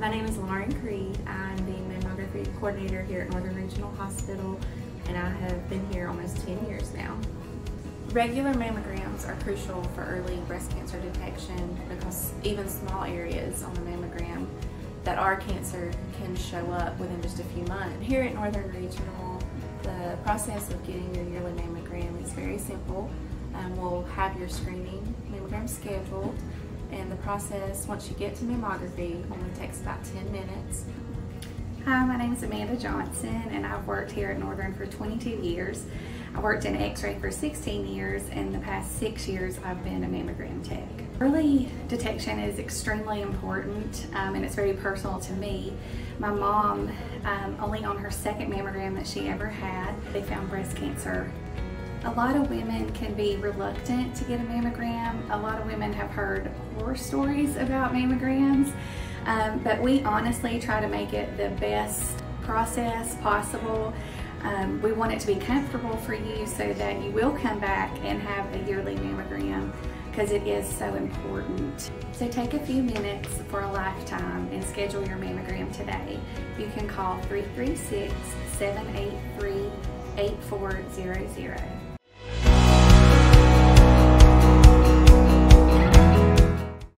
My name is Lauren Creed. I'm the mammography coordinator here at Northern Regional Hospital, and I have been here almost 10 years now. Regular mammograms are crucial for early breast cancer detection because even small areas on the mammogram that are cancer can show up within just a few months. Here at Northern Regional, the process of getting your yearly mammogram is very simple. Um, we'll have your screening mammogram scheduled and the process, once you get to mammography, only takes about 10 minutes. Hi, my name is Amanda Johnson and I've worked here at Northern for 22 years. I worked in x-ray for 16 years and the past six years I've been a mammogram tech. Early detection is extremely important um, and it's very personal to me. My mom, um, only on her second mammogram that she ever had, they found breast cancer a lot of women can be reluctant to get a mammogram. A lot of women have heard horror stories about mammograms, um, but we honestly try to make it the best process possible. Um, we want it to be comfortable for you so that you will come back and have a yearly mammogram because it is so important. So take a few minutes for a lifetime and schedule your mammogram today. You can call 336 783 8400.